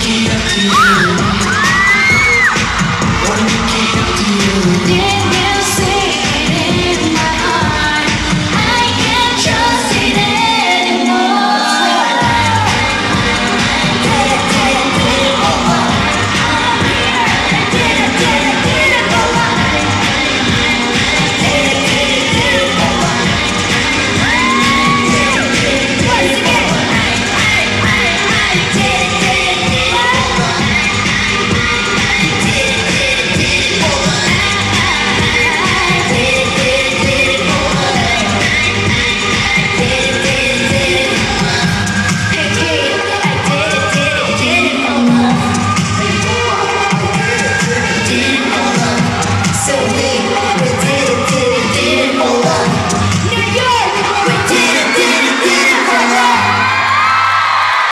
きがっいる